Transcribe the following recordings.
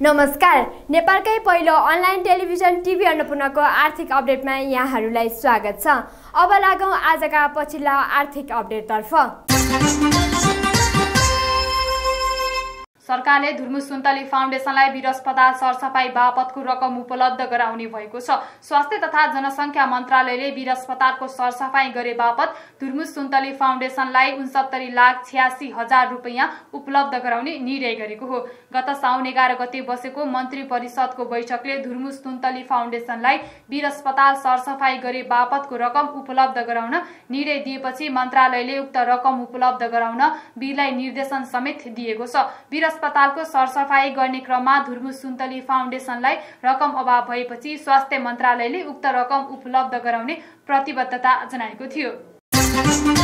नमस्कार नेपालकै पहिलो अनलाइन टेलिभिजन टिभी अन्नपूर्णको आर्थिक अपडेटमा यहाँहरूलाई स्वागत छ। अब लागौँ आजका पछिल्ला आर्थिक अपडेटतर्फ। सरकारले धुर्मु सुन्तली फाउन्डेसनलाई वीर अस्पताल सरसफाई बापतको रकम उपलब्ध गराउने भएको छ। स्वास्थ्य तथा जनसङ्ख्या मन्त्रालयले वीर अस्पतालको सरसफाई गरे बापत धुर्मु सुन्तली फाउन्डेसनलाई उन्सत्तरी लाख छ्यासी हजार रुपियाँ उपलब्ध गराउने निर्णय गरेको हो। गत साउन एघार गते बसेको मन्त्री परिषदको बैठकले धुर्मु सुन्तली फाउन्डेसनलाई वीर अस्पताल सरसफाई गरे बापतको रकम उपलब्ध गराउन निर्णय दिएपछि मन्त्रालयले उक्त रकम उपलब्ध गराउन वीरलाई निर्देशन समेत दिएको छ। अस्पतालको सरसफाई गर्ने क्रममा धुर्मु सुन्तली फाउन्डेसनलाई रकम अभाव भएपछि स्वास्थ्य मन्त्रालयले उक्त रकम उपलब्ध गराउने प्रतिबद्धता जनाएको थियो।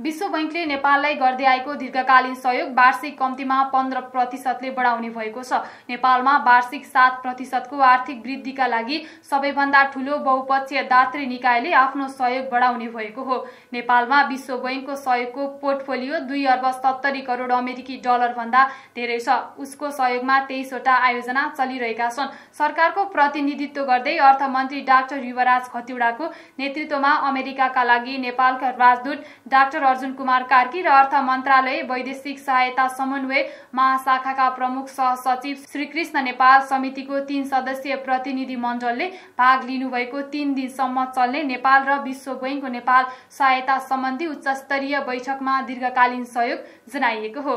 विश्व बैङ्कले नेपाललाई गर्दै आएको दीर्घकालीन सहयोग वार्षिक कम्तीमा पन्ध्र प्रतिशतले बढाउने भएको छ। नेपालमा वार्षिक सात प्रतिशतको आर्थिक वृद्धिका लागि सबैभन्दा ठूलो बहुपक्षीय दात्री निकायले आफ्नो सहयोग बढाउने भएको हो। नेपालमा विश्व बैङ्कको सहयोगको पोर्टफोलियो दुई अर्ब सत्तरी करोड अमेरिकी डलर भन्दा धेरै छ। उसको सहयोगमा तेइसवटा आयोजना चलिरहेका छन्। सरकारको प्रतिनिधित्व गर्दै अर्थमन्त्री डाक्टर युवराज खतिवड़ाको नेतृत्वमा अमेरिकाका लागि नेपालका राजदूत डाक्टर अर्जुन कुमार कार्की र अर्थ मन्त्रालय वैदेशिक सहायता समन्वय महाशाखाका प्रमुख सहसचिव श्रीकृष्ण नेपाल समितिको तीन सदस्यीय प्रतिनिधि मण्डलले भाग लिनुभएको तीन दिनसम्म चल्ने नेपाल र विश्व बैङ्कको नेपाल सहायता सम्बन्धी उच्चस्तरीय बैठकमा दीर्घकालीन सहयोग जनाइएको हो।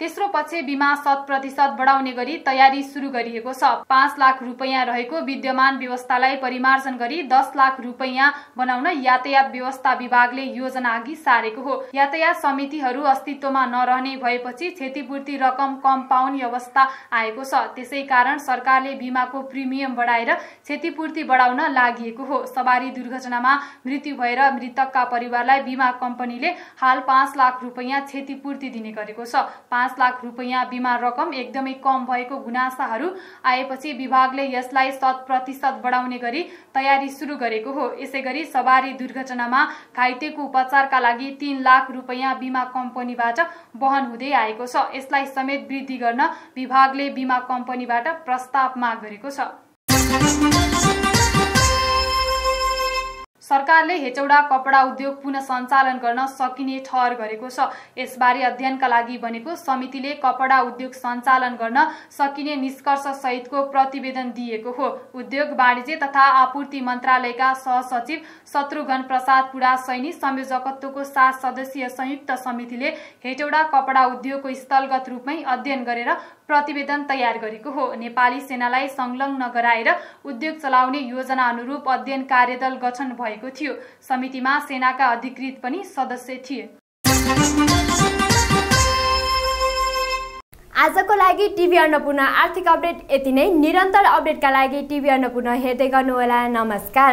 तेस्रो पक्ष बिमा शत प्रतिशत बढाउने गरी तयारी सुरु गरिएको छ। पाँच लाख रुपियाँ रहेको विद्यमान व्यवस्थालाई परिमार्जन गरी दस लाख रुपियाँ बनाउन यातायात व्यवस्था विभागले योजना अघि सारेको हो। यातायात समितिहरू अस्तित्वमा नरहने भएपछि क्षतिपूर्ति रकम कम पाउने अवस्था आएको छ। त्यसै कारण सरकारले बिमाको प्रिमियम बढाएर क्षतिपूर्ति बढाउन लागि हो। सवारी दुर्घटनामा मृत्यु भएर मृतकका परिवारलाई बिमा कम्पनीले हाल पाँच लाख रुपियाँ क्षतिपूर्ति दिने गरेको छ। पाँच लाख रुपियाँ बिमा रकम एकदमै कम भएको गुनासाहरू आएपछि विभागले यसलाई शत प्रतिशत बढाउने गरी तयारी सुरु गरेको हो। यसै गरी सवारी दुर्घटनामा घाइतेको उपचारका लागि तीन लाख रुपियाँ बिमा कम्पनीबाट वहन हुँदै आएको छ। यसलाई समेत वृद्धि गर्न विभागले बिमा कम्पनीबाट प्रस्ताव माग गरेको छ। सरकारले हेचौडा कपडा उद्योग पुनः सञ्चालन गर्न सकिने ठहर गरेको छ। यसबारे अध्ययनका लागि बनेको समितिले कपडा उद्योग सञ्चालन गर्न सकिने निष्कर्ष सहितको प्रतिवेदन दिएको हो। उद्योग वाणिज्य तथा आपूर्ति मन्त्रालयका सहसचिव शत्रुघ्न प्रसाद पुरा सैनी संयोजकत्वको सात सदस्यीय संयुक्त समितिले हेटौडा कपडा उद्योगको स्थलगत रूपमै अध्ययन गरेर प्रतिवेदन तयार गरेको हो। नेपाली सेनालाई संलग्न गराएर उद्योग चलाउने योजना अनुरूप अध्ययन कार्यदल गठन भएको थियो। समितिमा सेनाका अधिकृत पनि सदस्य थिए। आजको लागि टिभी अन्नपूर्ण आर्थिक अपडेट यति नै। निरन्तर अपडेटका लागि टिभी अन्नपूर्ण हेर्दै गर्नुहोला। नमस्कार।